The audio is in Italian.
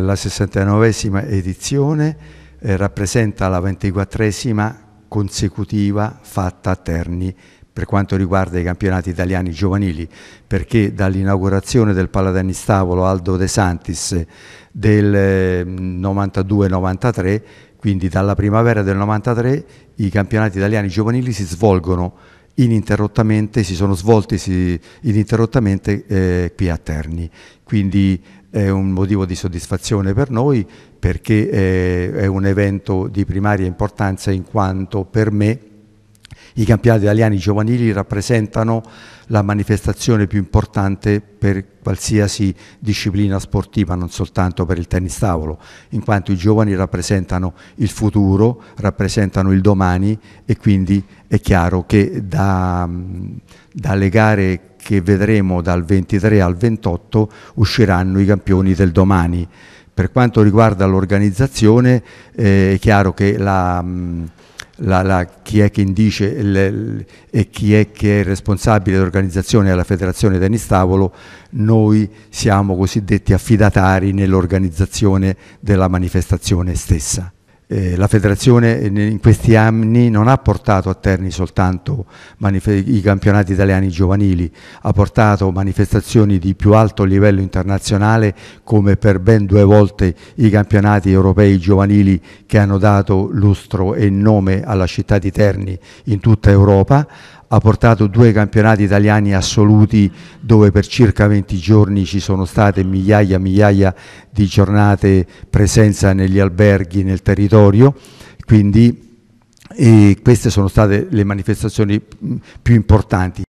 La 69esima edizione eh, rappresenta la 24esima consecutiva fatta a Terni per quanto riguarda i campionati italiani giovanili, perché dall'inaugurazione del Paladini Stavolo Aldo De Santis del 92-93, eh, quindi dalla primavera del 93, i campionati italiani giovanili si svolgono ininterrottamente, si sono svolti ininterrottamente eh, qui a Terni. Quindi è un motivo di soddisfazione per noi perché eh, è un evento di primaria importanza in quanto per me i campionati italiani giovanili rappresentano la manifestazione più importante per qualsiasi disciplina sportiva, non soltanto per il tennis tavolo, in quanto i giovani rappresentano il futuro, rappresentano il domani e quindi è chiaro che da, dalle gare che vedremo dal 23 al 28 usciranno i campioni del domani. Per quanto riguarda l'organizzazione eh, è chiaro che la la, la, chi è che indice il, e chi è che è responsabile dell'organizzazione della federazione tennis tavolo, noi siamo cosiddetti affidatari nell'organizzazione della manifestazione stessa. Eh, la federazione in questi anni non ha portato a Terni soltanto i campionati italiani giovanili, ha portato manifestazioni di più alto livello internazionale come per ben due volte i campionati europei giovanili che hanno dato lustro e nome alla città di Terni in tutta Europa, ha portato due campionati italiani assoluti dove per circa 20 giorni ci sono state migliaia e migliaia di giornate presenza negli alberghi, nel territorio, quindi queste sono state le manifestazioni più importanti.